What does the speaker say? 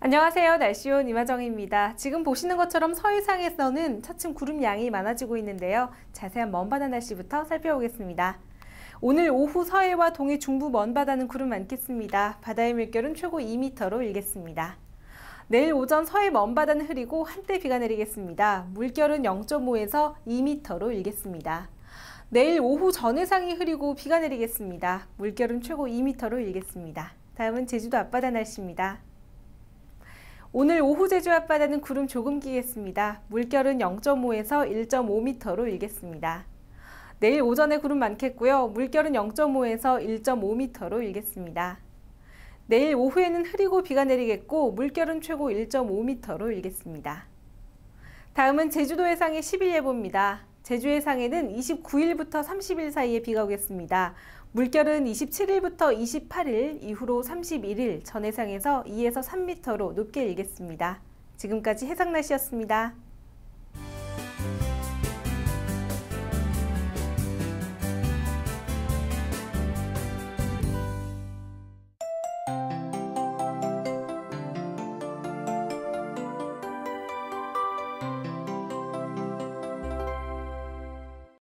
안녕하세요. 날씨온 이마정입니다. 지금 보시는 것처럼 서해상에서는 차츰 구름 양이 많아지고 있는데요. 자세한 먼바다 날씨부터 살펴보겠습니다. 오늘 오후 서해와 동해 중부 먼바다는 구름 많겠습니다. 바다의 물결은 최고 2m로 일겠습니다. 내일 오전 서해 먼바다는 흐리고 한때 비가 내리겠습니다. 물결은 0.5에서 2m로 일겠습니다. 내일 오후 전해상이 흐리고 비가 내리겠습니다. 물결은 최고 2m로 일겠습니다. 다음은 제주도 앞바다 날씨입니다. 오늘 오후 제주 앞바다는 구름 조금 끼겠습니다. 물결은 0.5에서 1.5m로 일겠습니다. 내일 오전에 구름 많겠고요. 물결은 0.5에서 1.5m로 일겠습니다. 내일 오후에는 흐리고 비가 내리겠고 물결은 최고 1.5m로 일겠습니다. 다음은 제주도 해상의 10일 예보입니다. 제주 해상에는 29일부터 30일 사이에 비가 오겠습니다. 물결은 27일부터 28일 이후로 31일 전 해상에서 2에서 3m로 높게 일겠습니다. 지금까지 해상 날씨였습니다.